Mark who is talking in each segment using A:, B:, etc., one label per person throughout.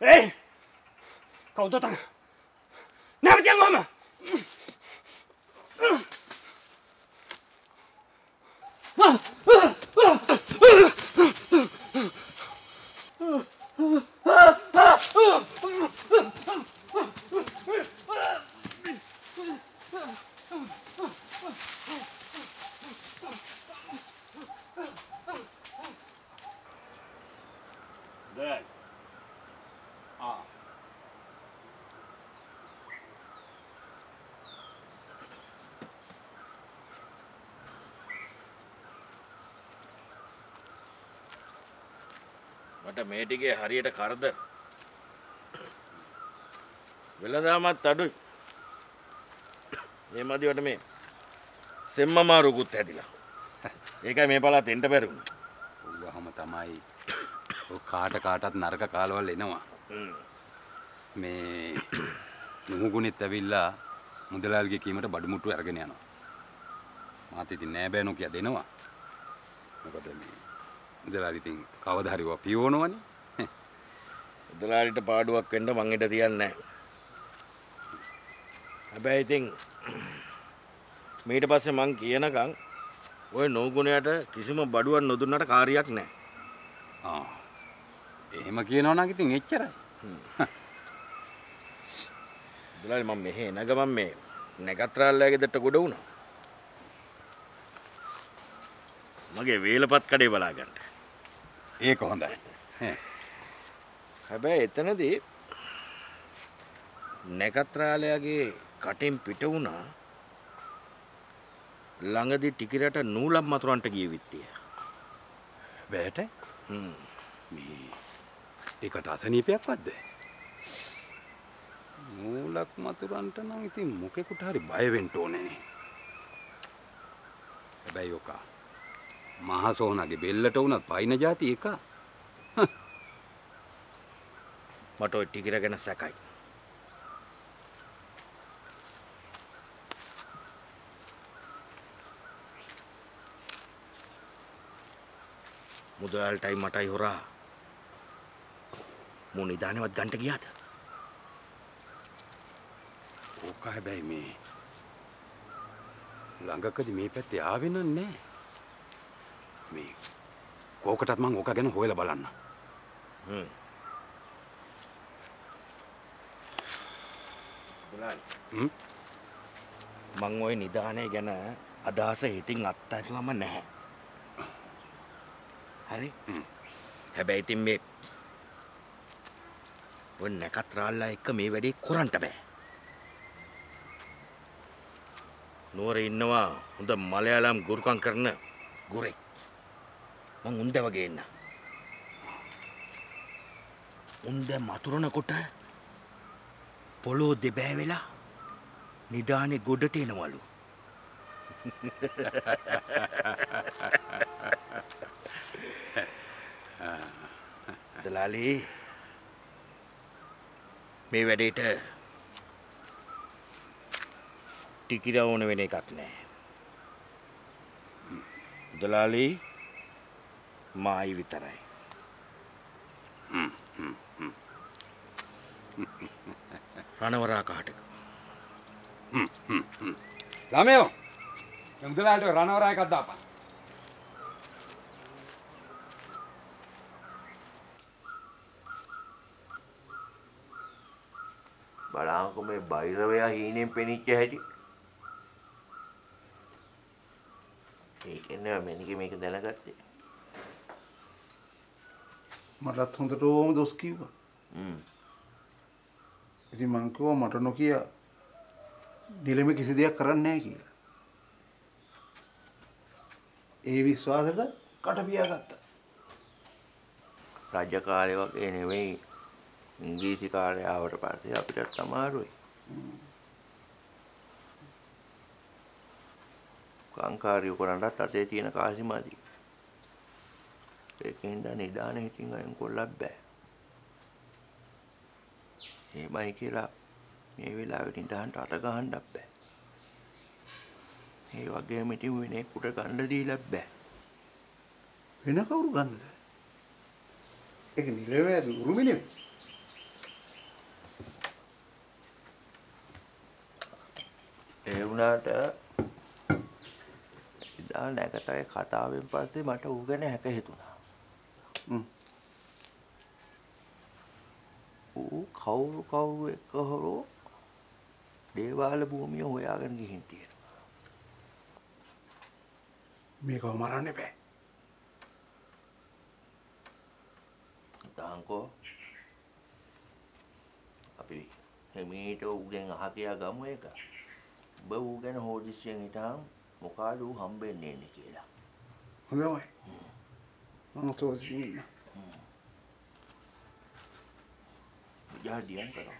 A: 哎，搞我
B: 多大！
C: මට මේ ටිකේ හරියට කරද? වෙළඳාමත් අඩුයි. මේ මදිවට මේ සෙම්මමාරුකුත් හැදිලා. ඒකයි මේ පලාත් එන්ට බැරුණ.
D: ඔහම තමයි ඔය කාට කාටත් නරක කාලවල් එනවා. මේ නුහුගුණෙත් ඇවිල්ලා මුදලාල්ගේ කීමට බඩුමුට්ටු අරගෙන යනවා. මාත් ඉතින් නෑ බෑ නොකිය දෙනවා. මොකද මේ මුදලාල් ඉතින් කවදා හරි ඔවා පියවනවනේ.
C: මුදලාලිට පාඩුවක් වෙන්න මං ඉඩ තියන්නේ හැබැයි ඉතින් මීට පස්සේ මං කියනකම් ඔය නෝගුණයට කිසිම බඩුවක් නොදුන්නට කාර්යයක් නැහැ.
D: ආ. එහෙම කියනවා නම් ඉතින් එච්චරයි.
C: මුදලාලි මම මෙහෙ එන ගමන් මේ නැගත්‍රාල්ලගේ දෙට ගොඩ වුණා මගේ වේලපත් කඩේ බලා ගන්න
D: ඒක හොඳයි.
C: හැබැයි එතනදී නැකත්‍රාලයාගේ කටින් පිට වුණා. ළඟදි ටිකිරට නූලම් මතුරන්ට ගිය විත්තිය.
D: බෑට? මේ ඒකට අසනීපයක් වත්ද මූලක් මතුරන්ට නම් ඉතින් මොකෙකුට හරි බයවෙන්ට ඕනනේ හැබැයි යෝකා මහසෝනගේ බෙල්ලට වුණත් පයින ජාති එක.
C: මට ඔය ටිකිර ගැන සැකයි. මුදල්ටයි මටයි හොරා. මු නිධානවත් ගන්ට ගියාද?
D: ඕක හැබැයි මේ ළඟකද මේ පැත්තේ ආවෙන නෑ මේ කෝකටත් මං ඕක ගැන හොයල බලන්න.
C: මං ඔය නිධානය ගැන අදහස හිතින් අත්තරලම නැහැ. හරි? හැබැයි ඉතින් මේ ඔය නැකත්රාල්ලා එක්ක මේ වැඩේ කොරන්ට බෑ. නුවර ඉන්නවා හොඳ මලයාලම් ගුරුකං කරන ගුරෙක් මං උන්ද වගේ එන්න. උන්ද මතුරනකොට පොලෝ දෙබෑ වෙලා නිධානෙ ගොඩට එනවලු. දලාලේ මේ වැඩේට ටිකිර ඕන වෙන එකක් නෑ. දලාලී මායි විතරයි. රණවරා කාටක
D: ළමයෝ මුදලාට රණවරා එකක් දාපන්.
E: බලාංකො මේ බෛරවයා හීනෙන් පෙනිච්ච හැටි. ඒකෙන්න මැනික මේක දැනගත්තේ
F: මටත් හොඳට ඕම දොස් කිව්වා ඉතින් මං කිව්වා මට නොකිය නිලම කිසි දෙයක් කරන්නේ නැහැ කියලා. ඒ විශ්වාසයට කට පියාගත්තා.
E: රජ්‍ය කාලය වගේ නෙවෙයි ඉංග්‍රීසි කාලය ආවට පස්සේ අපිටත් අමාරුයි. කංකාරිය කරන්නත් අතේ තියෙන කාසි ඒකෙන් ද නිදාන හිතින් අයින් කොල්ලක් බෑ. එහෙමයි කියලා මේ වෙලාවේ නිදාන්ට අත ගහන්නත් බෑ. ඒ වගේම ඉතින් වෙන කුට ගන්න දීලත් බෑ.
F: වෙන කවුරු ගන්නද? ඒක නිරවේ උරුමි නෙමෙයි.
E: ඒ වුණාට එදා නැකතගේ කතාවෙන් පස්සේ මට ඌ ගැන හැක හිතුණා. ඌ කවුරු කවුරු එක්ක හොරෝ දේවාල භූමිය හොයාගෙන ගිහින් තියෙනවා.
F: මේකව මරන්න බෑ
E: තාංකෝ අපි හෙමීට ඌගෙන් අහ කියා ගමු එක. ඔබ ඌ ගැන හෝදිසියෙන් හිටහම් මොකාද ඌ හම්බෙන්නේ එන්නේ කියලා.
F: හොඳමයි මම සෝසියෙන් ඉන්න
E: ජාඩියන් කරා.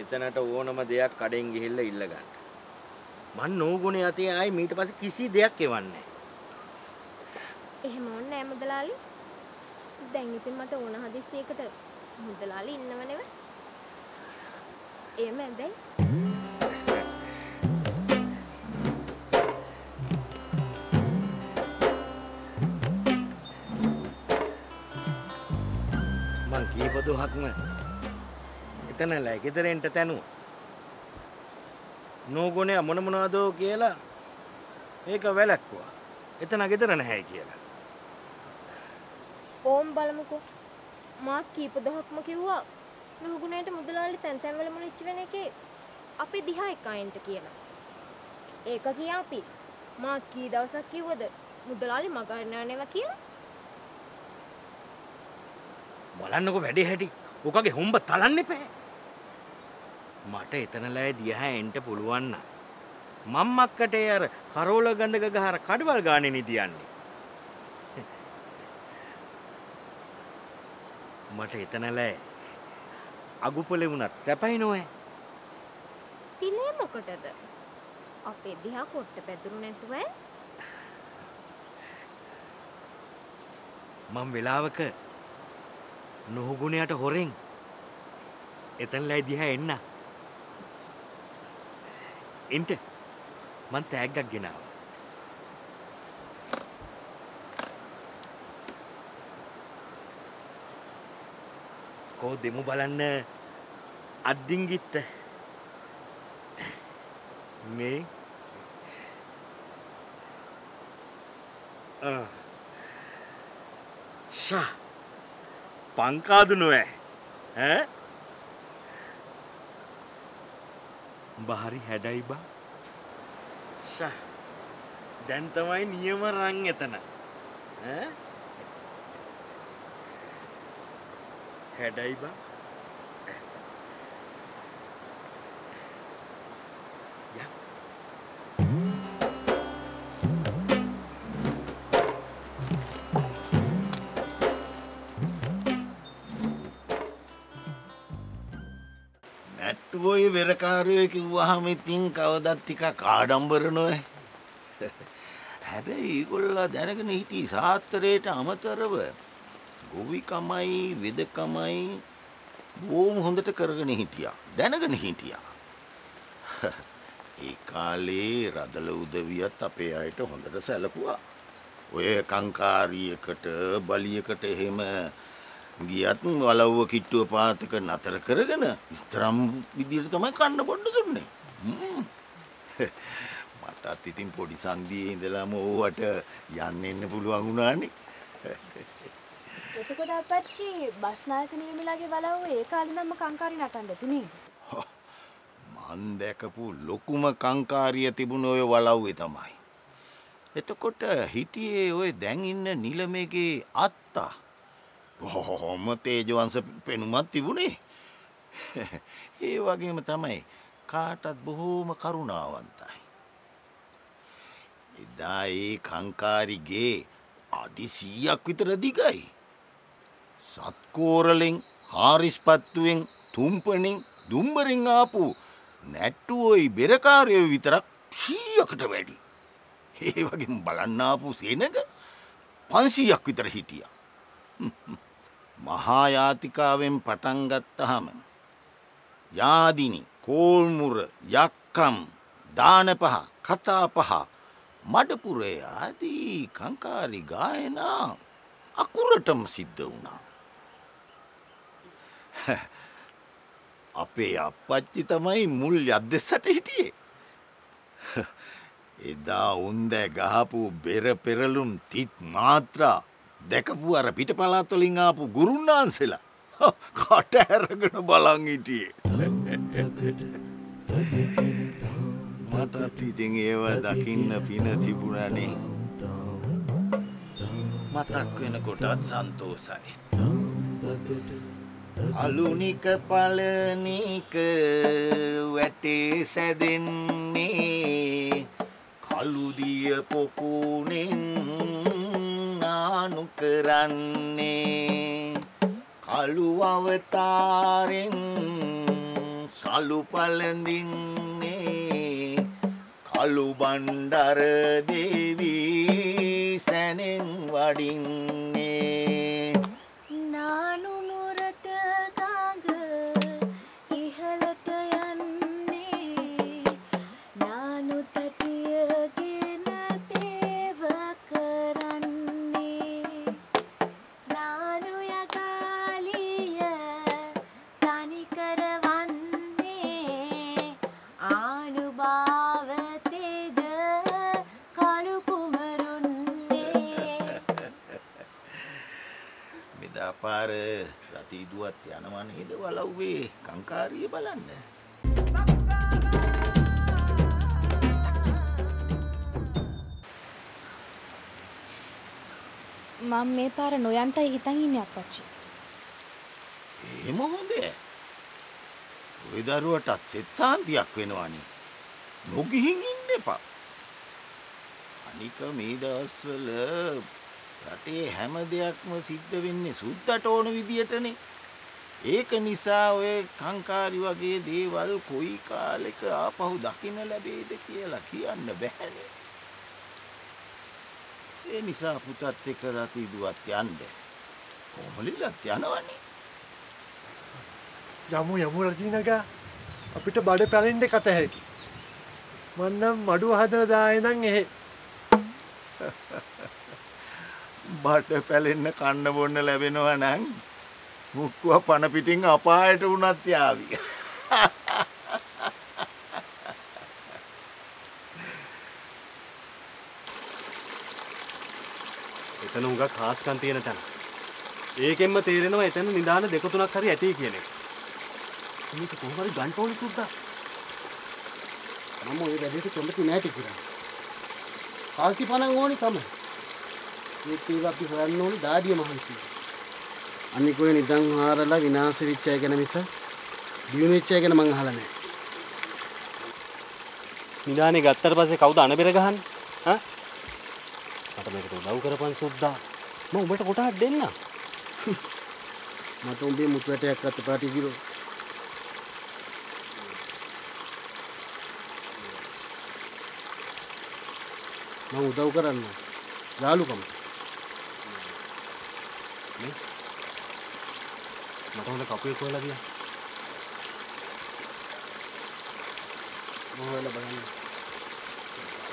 G: එතනට ඕනම දෙයක් කඩෙන් ගිහිල්ලා ඉල්ල ගන්න. මන් නෝගුණේ අතේ ආයි මීට පස්සේ කිසි දෙයක් එවන්නේ
H: එහෙම ඕනේ නෑ මුදලාලි. දැන් ඉතින් මට ඕන හදිස්සියකට මුදලාලි ඉන්නව නෙව. එහෙම ඇදයි.
G: මං කීප දුහක්ම එතන ලෑ ගෙදරෙන්ට තැනුව. නෝගුණේ මොන මොනවදෝ කියලා ඒක වැලැක්කුවා. එතන ගෙදර නැහැ කියලා.
H: ඕම් බලමුකෝ. මාත් කීප දහක්ම කිව්වා. නුහුගුණේට මුදලාලි තැන් තැන්වල මුලිච්ච වෙන එකේ අපි දිහා එක අයින්ට කියලා. ඒක කියා අපි මාත් කී දවසක් කිව්වද මුදලාලි මගහරිනව නෙව කියලා?
G: බලන්නකො වැඩේ හැටි. ඔකගේ හොම්බ තලන්න එපෑ. මට එතනලෑ දිහා එන්ට පුළුවන් නම් මම්මක්කට ඒ අර කරෝල ගඳක ගහර කඩවල් ගානේ නිදියන්නේ. මට එතනලෑ අගුපොලෙ වුණත් සැපයි නොවේ.
H: පිලේ මොකටද? අපේ දිහා කොට්ට පැදුරු නැතුව?
G: මම වෙලාවක නොහුගුණයට හොරෙන් එතනලයි දිහා එන්න. එන්ට මං තෑග්ගක් ගෙනාව. කෝ දෙමු බලන්න. අද්දිංගිත්ත මේ. ආ. ෂා. පංකාදු නොෑ ඈ? බහරි හැඩයි බා. ෂා. දැන් තමයි නියම රං එතන. ඈ? හැඩයි බා යා නැට්ටුවොයි වෙරකාරයෝ කිව්වහම ඉතින් කවදත් ටිකක් ආඩම්බර නොවේ. හැබැයි ඒගොල්ලා දැනගෙන හිටි සාත්තරයට අමතරව ගොවිකමයි වෙදකමයි බොහොම හොඳට කරගෙන හිටියා. දැනගෙන හිටියා. ඒ කාලේ රදල උදවියත් අපේ අයට හොඳට සැලකුවා. ඔය කංකාරියකට බලියකට එහෙම ගියත් වලව්ව කිට්ටුව පාතක නතර කරගෙන ස්තරම් විදියට තමයි කන්න බොන්න දුන්නේ. හ්ම්. මටත් ඉතින් පොඩි සංදියේ ඉඳලාම ඕවට යන්න එන්න පුළුවන් වුණානේ.
I: එතකොට අපච්චි බස්නායක නියමිලාගේ බලව ඒ කාලිනම්ම කංකාරි නටන්න ඇති නේද?
G: මන් දැකපු ලොකුම කංකාරිය තිබුණ ඔය වලව්වේ තමයි. එතකොට හිටියේ ඔය දැන් ඉන්න නිලමේගේ අත්තා. බොහොම තේජවංශ පෙනුමක් තිබුණේ. ඒ වගේම තමයි කාටත් බොහෝම කරුණාවන්තයි. එදා ඒ කංකාරිගේ අඩි සීයක් විතර දිගයි. සත්කෝරලෙන් හාරිස්පත්තුවෙන් තුම්පනින් දුම්බරින් ආපු නැට්ටුවොයි බෙරකාරයෝ විතරක් සීයකට වැඩි. ඒ වගේ බලන්නාපු සේනක පන්සීයක් විතර හිටිය. මහායාතිකාවෙන් පටන්ගත්තහම යාදිනි කෝල්මුර යක්කම් දාන පහ කතා පහ මඩපුරේ ආදී කංකාරි ගායනා අකුරටම සිද්ධ වුණා. අපේ අපච්චි තමයි මුල් යද්දෙස්සට හිටියේ. එදා උන්ද ගහපු බෙර පෙරලුම් තිත් මාත්‍රා දැකපු අර පිට පලාත්වලින් ආපු ගුරුන්නාන්සෙලා කට ඇරගෙන බලං හිටියේ. මටත් ඉතින් ඒව දකින්න පින තිබුණනේ. මතක් වෙනකොටත් සන්තෝසයි. අලුනික පලනික වැටේ සැදෙන්නේ. කළුදිය පොකුණෙන් නානු කරන්නේ කළු අවතාරෙන් සලු පලඳින්නේ කළු බණ්ඩර දේවී සැනෙන් වඩින්නේ. රතිදුවත් යනවන හෙද වලව්වේ කංකාරිය බලන්න.
J: මම මේ පාර නොයන්ටයි හිතන් ඉන්නේ අප්පච්චි.
G: ඒම හොඳේ. ඔය දරුවටත් සෙත් සාන්තියක් වෙනවනි. නොගිහින් ඉන්න එපා. අනික මේ දවස්වල රටේ හැම දෙයක්ම සිද්ධ වෙන්නේ සුද්දට ඕන විදියටනේ. ඒක නිසා ඔය කංකාරි වගේ දේවල් කොයි කාලෙක ආපහු දකින්න ලැබෙයිද කියලා කියන්න බැහැනේ. ඒ නිසා පුතත් එක්ක රතිදුවත් යන්න. කොමලිලත් යනවනේ.
K: යමු යමු රජීනගා අපිට බඩ පැලෙන්ඩ කත හැකි. මන්නම් මඩුව හදන දායනං එහෙ
G: බට පැලෙන්න කන්න බොන්න ලැබෙනවා නං මුක්කුව පණපිටිං අපායට වනත් යාවී.
B: එතන උඟක් කාස්කන් තියෙන තැන. ඒකෙන්ම තේරෙනවා එතන නිදාන දෙක තුනක් හරි ඇති කියන එක. මේක කොහොම හරි ගන්න ඕනේ සුද්දා.
L: මම ওই වැඩේට කැමති නෑ ටිකක්. කාසි පණන් ඕනි තමයි. ඒත් ඒක අපි හොයන්න ඕනි දාඩිය මහන්සි. අනික ඔය නිදන් හාරලා විනාශ වෙච්ච අය ගැන මිස දියුණු වෙච්ච අය ගැන මං අහලා නෑ.
B: නිදානේ ගත්තට පස්සේ කවුද අනබෙර ගහන්නේ? ඈ? මට මේකට උදව් කරපන් සුද්දා. මම උඹට කොටහක් දෙන්න.
L: මට උඹේ මුතු වැටයක් අත පාටි කිරෝ. මං උදව් කරන්න. යාළුකමට.
B: මට හොඳ කපුවෙක් හොයලා දියා.
L: මම හොයලා බලන්න.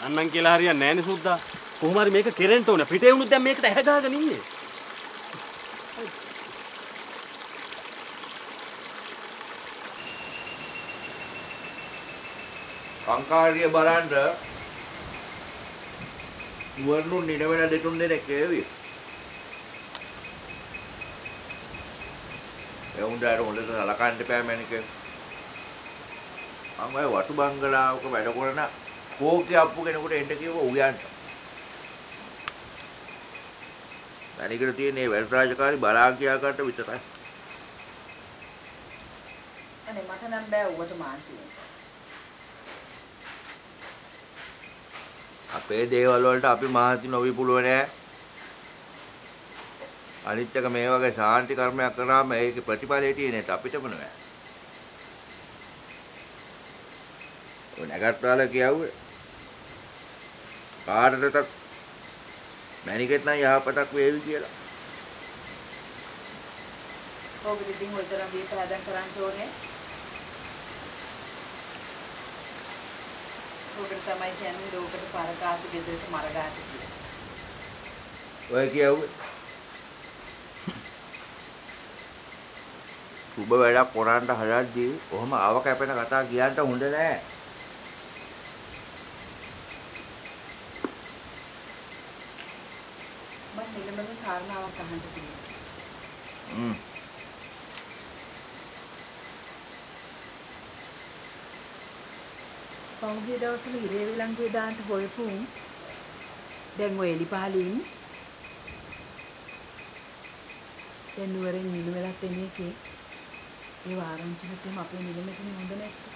B: අන්නම් කියලා හරියන්නේ නැහැ නේ සුද්දා. කොහොම හරි මේක කෙරෙන්න ඕන. පිටේ වුණොත් දැන් මේකට ඇහැ ගහගෙන ඉන්නේ.
M: කංකාරිය බලන්ඩ නුවරනු නිනවෙන දෙතුන් දෙනෙක් ඒවි එවුන්ට හොඳට සලකන්ට පෑමැනික අංගය වටු බංගලාවක වැඩ කොරන කෝක අපපු කෙනෙකුට එන්ට කිව උයන්ට මැනිකට තියනේ වැඩ රාජකාරි බලා කියාකට විතරයි
N: අනේ මට නම් බෑ ඌට මාන්සි වෙන්න.
M: අපේ දේවල් වලට අපි මහති නොවි පුළුව නෑ. අනිත් එක මේ වගේ ශාන්ති කර්මයක් කරාම ඒකේ ප්‍රතිඵලය තියෙන්නේ අපිටම නෑ. ඔය නැගත්වාල කියවුවේ කාටදත් මැනිකෙත් නම් යහපතක් වේවි කියලා.
N: ඕක ඉතින් ඔය තරම් දීප හදන් කරන්න ඕනේ. ඕකට තමයි කියන්නේ ලෝකට පරකාස ගෙදරට මරගාට කියලා.
M: ඔය කියව්වේ. සුබ වැඩක් කරන්න හදද්දී කොහොම ආව කැපෙන කතා කියන්න හොඳ නෑ.
N: මම නිලමෙන් කාරණාවක් අහන්න තියෙනවා.
M: හ්ම්.
N: පහුගිය දවස්වල හිරේ විලංගුවේ දාන්න හොයපු දැන් ඔය එලිපහලින් දැන් නුවරින් මිනු වෙලත් එන එකේ ඒ ආරංචි හිටියම අපේ නිලමෙතන හොඳ නැත්te.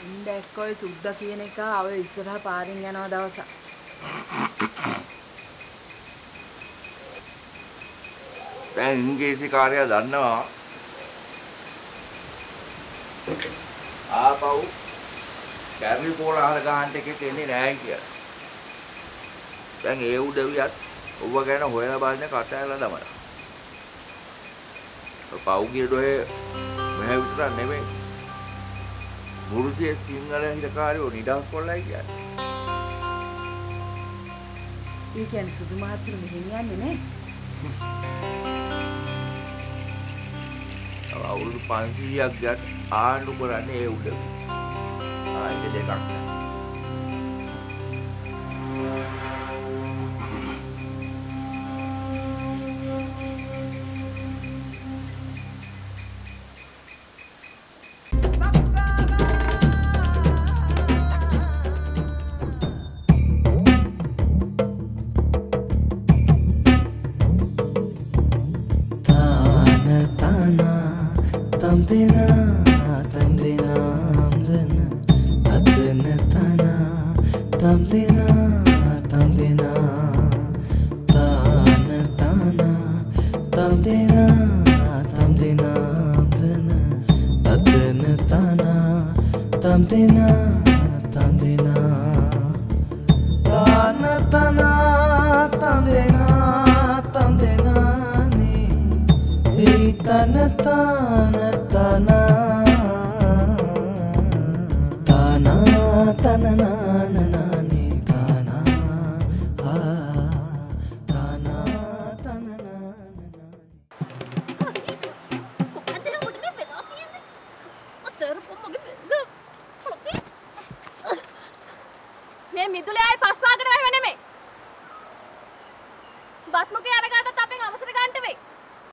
N: අන්න දැක්ක ඔය සුද්දා කියන එක අව ඉස්සරහා පාරින් යනවා දවසක්.
M: දැන් ඉංග්‍රීසි කාර්යය දන්නවා. ආපහු කැරලි පොළහර ගහන්න එකෙක් එන්නේ නැහැ කියලා. දැන් ඒ උදවියත් ඔබ ගැන හොයලා බලන්න කතාවලා තමයි. පෞගිය ඩොයේ මෙහෙ විතර නෙමෙයි. මුරුසිය සිංහල හිතකාරයෝ නිදහස් කොල්ලයි කියන්නේ.
N: ඒ කියන්නේ සුදු මාත්‍ර මෙහෙම යන්නේ නේ.
M: අවුරුදු 500ක් ගත් ආණ්ඩු කරන්නේ ඒ උඩ. ආයෙත් දෙකක් නැහැ.
J: தன தான